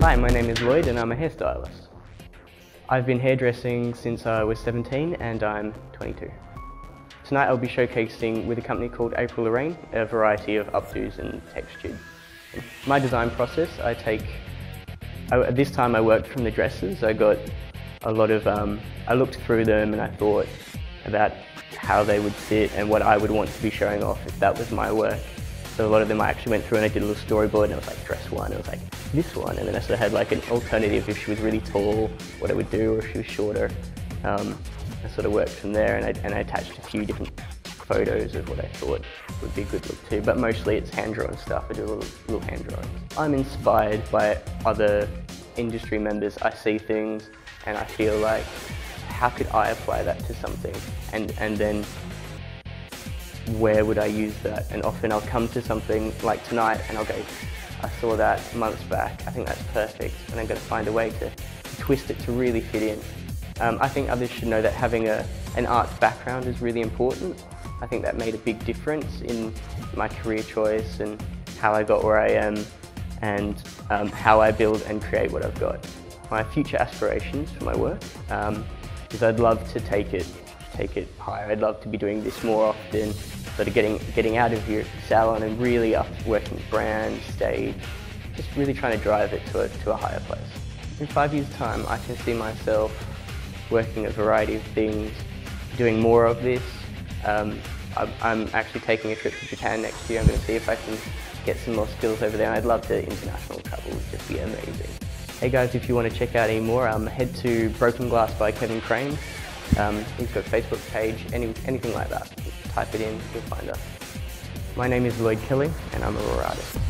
Hi, my name is Lloyd and I'm a hairstylist. I've been hairdressing since I was 17 and I'm 22. Tonight I'll be showcasing with a company called April Lorraine a variety of updos and textured. My design process, I take, I, at this time I worked from the dresses. I got a lot of, um, I looked through them and I thought about how they would sit and what I would want to be showing off if that was my work. So a lot of them I actually went through and I did a little storyboard and it was like dress one, it was like this one, and then I sort of had like an alternative if she was really tall, what I would do, or if she was shorter. Um, I sort of worked from there and I, and I attached a few different photos of what I thought would be a good look too, but mostly it's hand-drawn stuff. I do a little, little hand drawings. I'm inspired by other industry members. I see things and I feel like, how could I apply that to something? And, and then where would I use that? And often I'll come to something like tonight and I'll go, I saw that months back, I think that's perfect, and I'm going to find a way to twist it to really fit in. Um, I think others should know that having a, an arts background is really important. I think that made a big difference in my career choice and how I got where I am and um, how I build and create what I've got. My future aspirations for my work um, is I'd love to take it take it higher. I'd love to be doing this more often, sort of getting, getting out of your salon and really up working brand, stage, just really trying to drive it to a, to a higher place. In five years' time, I can see myself working a variety of things, doing more of this. Um, I'm actually taking a trip to Japan next year. I'm going to see if I can get some more skills over there. I'd love to international travel, would just be amazing. Hey guys, if you want to check out any more, um, head to Broken Glass by Kevin Crane. Um, he's got a Facebook page, any, anything like that. Just type it in, you'll find us. My name is Lloyd Kelly, and I'm a raw artist.